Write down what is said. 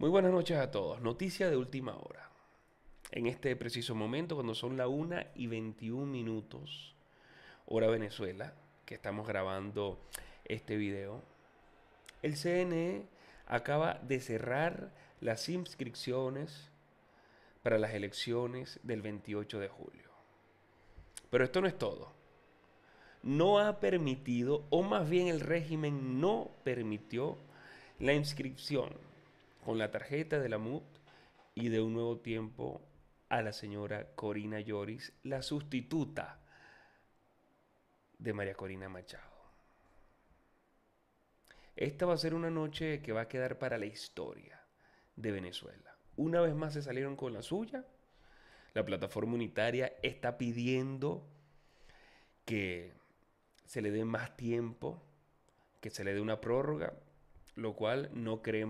Muy buenas noches a todos. Noticia de última hora. En este preciso momento, cuando son la 1 y 21 minutos, hora Venezuela, que estamos grabando este video, el CNE acaba de cerrar las inscripciones para las elecciones del 28 de julio. Pero esto no es todo. No ha permitido, o más bien el régimen no permitió la inscripción con la tarjeta de la MUT y de un nuevo tiempo a la señora Corina Lloris, la sustituta de María Corina Machado. Esta va a ser una noche que va a quedar para la historia de Venezuela. Una vez más se salieron con la suya. La plataforma unitaria está pidiendo que se le dé más tiempo, que se le dé una prórroga, lo cual no creemos